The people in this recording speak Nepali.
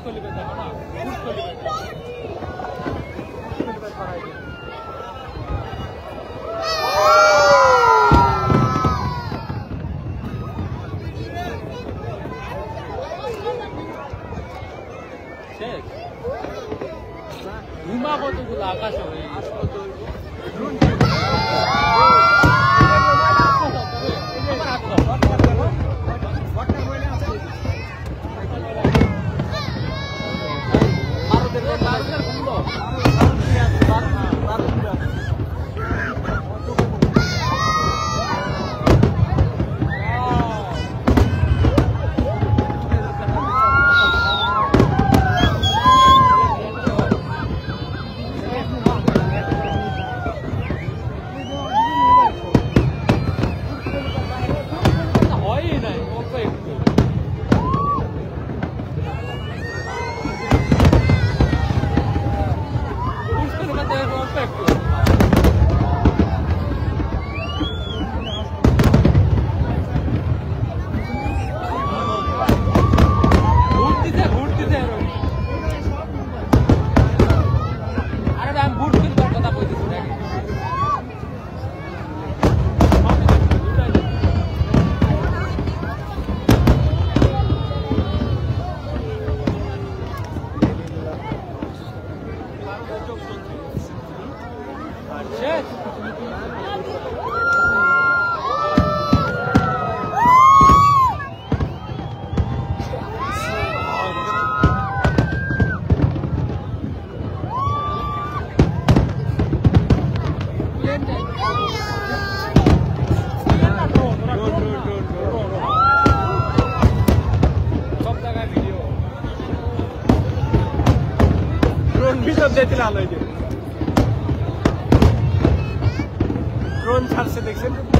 उसको लिए देखो ना उसको लिए उसको लिए कराएगी ঘুমাবো তো আকাশে হয়ে सब्जेक्टला आलोय ते ड्रोन से देखील